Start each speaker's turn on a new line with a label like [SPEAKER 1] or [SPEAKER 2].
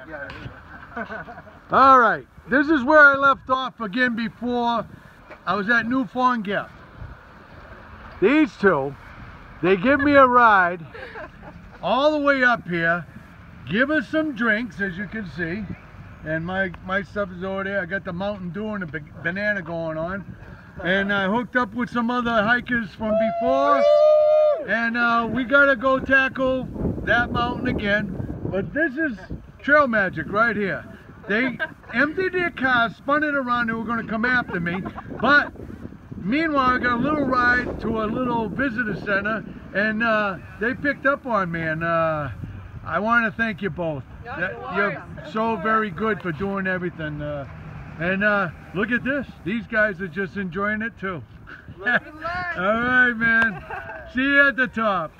[SPEAKER 1] All right, this is where I left off again before. I was at Newfound Gap. These two, they give me a ride all the way up here, give us some drinks, as you can see. And my, my stuff is over there. I got the Mountain Dew and the banana going on. And I hooked up with some other hikers from before. And uh, we gotta go tackle that mountain again. But this is trail magic right here. They emptied their car, spun it around, they were gonna come after me. But meanwhile, I got a little ride to a little visitor center and uh, they picked up on me. And uh, I want to thank you both. That, you're so very good for doing everything. Uh, and uh, look at this. These guys are just enjoying it too. All right, man. See you at the top.